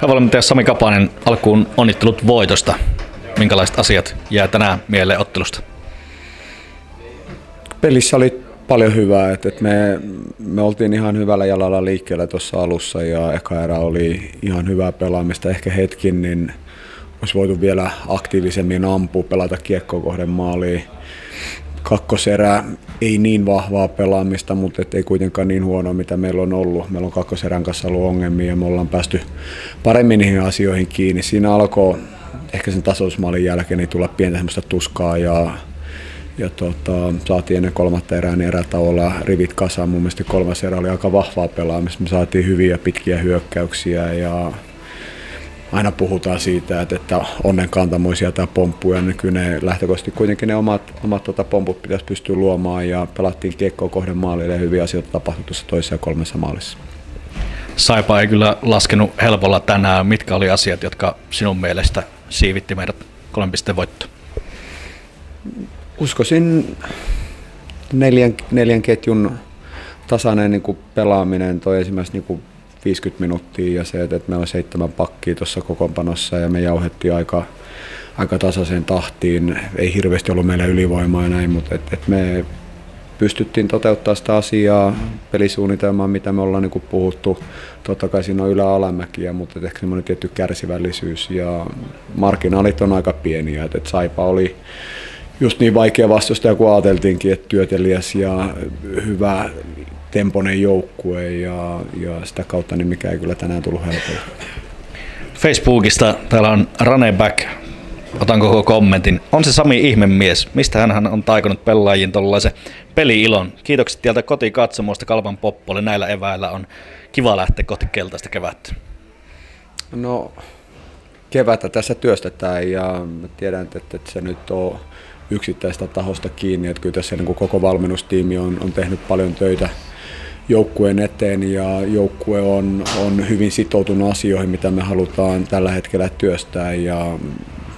Päävalmentaja Sami Kapanen, alkuun onnittelut voitosta. Minkälaiset asiat jää tänään mieleen ottelusta? Pelissä oli paljon hyvää, että me, me oltiin ihan hyvällä jalalla liikkeellä tuossa alussa ja eka erä oli ihan hyvää pelaamista. Ehkä hetkin, niin olisi voitu vielä aktiivisemmin ampua, pelata kiekkoa kohden maaliin. Kakkoserä ei niin vahvaa pelaamista, mutta ei kuitenkaan niin huonoa, mitä meillä on ollut. Meillä on kakkoserän kanssa ollut ongelmia ja me ollaan päästy paremmin niihin asioihin kiinni. Siinä alkoi ehkä sen tasoitusmaalin jälkeen niin tulla pientä semmoista tuskaa ja ja tota, saatiin ennen kolmatta erää niin erätauolla rivit kasaan. Mun mielestä kolmas erä oli aika vahvaa pelaamista. Me saatiin hyviä pitkiä hyökkäyksiä ja aina puhutaan siitä, että, että onnenkantamoisia tai pomppuja, niin kyllä ne lähtökohtaisesti kuitenkin ne omat, omat tota, pomput pitäisi pystyä luomaan ja pelattiin kiekkoa kohden maalille ja hyviä asioita tapahtui tuossa toisessa ja kolmessa maalissa. Saipa ei kyllä laskenut helpolla tänään. Mitkä oli asiat, jotka sinun mielestä siivitti meidät kolmen pisteen voittoon? Uskoisin neljän, neljän ketjun tasainen niin kuin pelaaminen toi esimerkiksi niin kuin 50 minuuttia ja se, että meillä on seitsemän pakkia tuossa kokoonpanossa ja me jauhettiin aika, aika tasaiseen tahtiin. Ei hirveästi ollut meillä ylivoimaa ja näin, mutta et, et me pystyttiin toteuttaa sitä asiaa, pelisuunnitelmaa, mitä me ollaan niin puhuttu. Totta kai siinä on ylä-alamäkiä, mutta ehkä semmoinen tietty kärsivällisyys ja marginaalit on aika pieniä. Et, et Saipa oli just niin vaikea vastustaja kuin ajateltiinkin, että työtelijäs ja hyvä temponen joukkue ja, ja sitä kautta niin mikä ei kyllä tänään tullut helpolla. Facebookista täällä on Back. Otan koko kommentin. On se Sami ihmemies. Mistä hän on taikonut pelaajien tuollaisen peli-ilon? Kiitokset tieltä kotikatsomosta Kalvan Poppolle. Näillä eväillä on kiva lähteä kohti keltaista kevättä. No, kevättä tässä työstetään ja tiedän, että, että se nyt on yksittäistä tahosta kiinni. Että kyllä tässä niin koko valmennustiimi on, on tehnyt paljon töitä joukkueen eteen ja joukkue on, on hyvin sitoutunut asioihin, mitä me halutaan tällä hetkellä työstää. Ja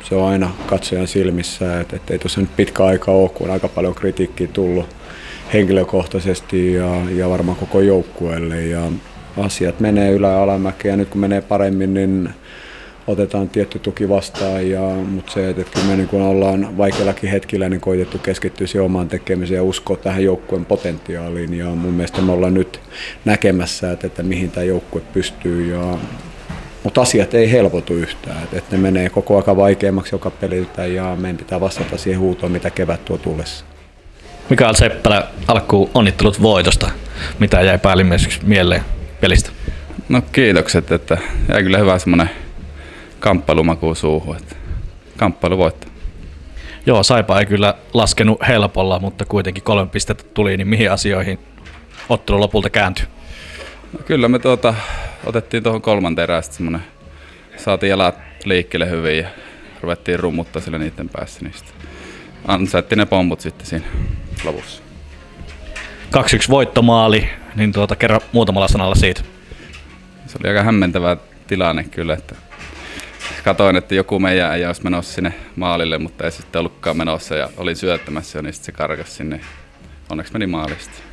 se on aina katsojan silmissä, että, että ei tuossa nyt pitkä aika ole, kun on aika paljon kritiikkiä tullut henkilökohtaisesti ja, ja varmaan koko joukkueelle. Ja asiat menee ylä- ja alamäkeen ja nyt kun menee paremmin, niin otetaan tietty tuki vastaan, ja, mutta se, että kyllä me niin kun ollaan vaikeillakin hetkillä niin koitettu keskittyä siihen omaan tekemiseen ja uskoa tähän joukkueen potentiaaliin ja mun mielestä me ollaan nyt näkemässä, että, että mihin tämä joukkue pystyy ja mutta asiat ei helpotu yhtään, että, että ne menee koko ajan vaikeammaksi joka peliltä ja meidän pitää vastata siihen huutoon, mitä kevät tuo tullessa. Mikael Seppälä, alkuun onnittelut voitosta. Mitä jäi päällimmäiseksi mieleen pelistä? No kiitokset, että jäi kyllä hyvä semmoinen kamppailumakuun suuhun. Että kamppailu voittaa. Joo, Saipa ei kyllä laskenut helpolla, mutta kuitenkin kolme pistettä tuli, niin mihin asioihin ottelu lopulta kääntyi? No kyllä me tuota, otettiin tuohon kolmanteen erään semmoinen, saatiin jalat liikkeelle hyvin ja ruvettiin rummuttaa sillä niiden päässä. Niin ansaittiin ne pomput sitten siinä lopussa. 2-1 voittomaali, niin tuota, kerro muutamalla sanalla siitä. Se oli aika hämmentävä tilanne kyllä, että katoin, että joku meidän ei olisi menossa sinne maalille, mutta ei sitten ollutkaan menossa ja olin syöttämässä jo, niin sitten se karkas sinne. Onneksi meni maalista.